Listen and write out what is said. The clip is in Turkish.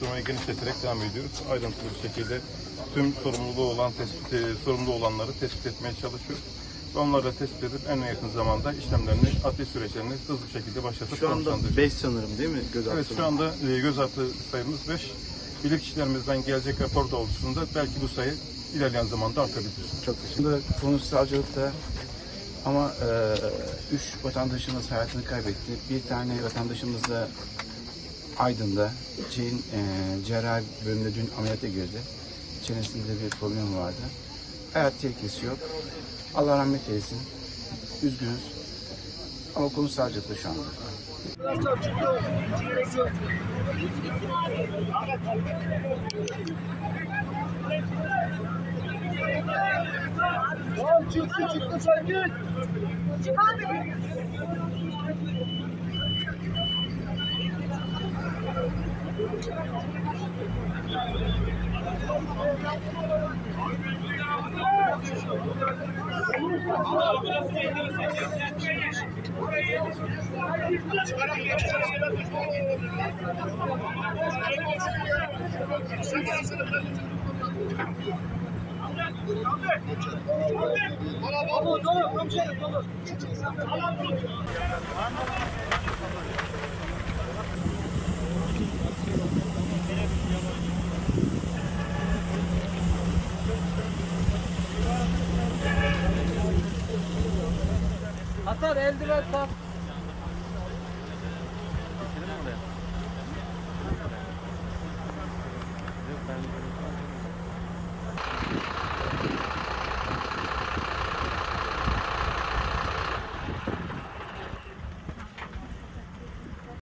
soruşturmayı genişleterek devam ediyoruz. Ayrıntılı bir şekilde tüm sorumluluğu olan tespit, e, sorumlu olanları tespit etmeye çalışıyoruz. Ve onları da tespit edip en yakın zamanda işlemlerini, adli süreçlerini hızlı bir şekilde başlatıp Şu anda sonuçlandıracağız. 5 sanırım değil mi gözaltı? Evet şu anda e, gözaltı sayımız 5. Bilirkişilerimizden gelecek rapor doğrultusunda belki bu sayı ilerleyen zamanda artabilir. Çok teşekkür ederim. Konu savcılıkta ama e, üç vatandaşımız hayatını kaybetti. Bir tane vatandaşımız da Aydın'da şeyin e, cerrahi bölümünde dün ameliyata girdi. Çenesinde bir problem vardı. Hayat tehlikesi yok. Allah rahmet eylesin. Üzgünüz. Ama konu savcılıkta şu anda. Çıktı çıktı sakin. Tamam tamam komiserim tamam. Hasan eldiven tak.